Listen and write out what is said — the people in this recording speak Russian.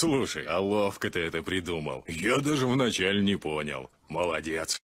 Слушай, а ловко ты это придумал. Я даже вначале не понял. Молодец.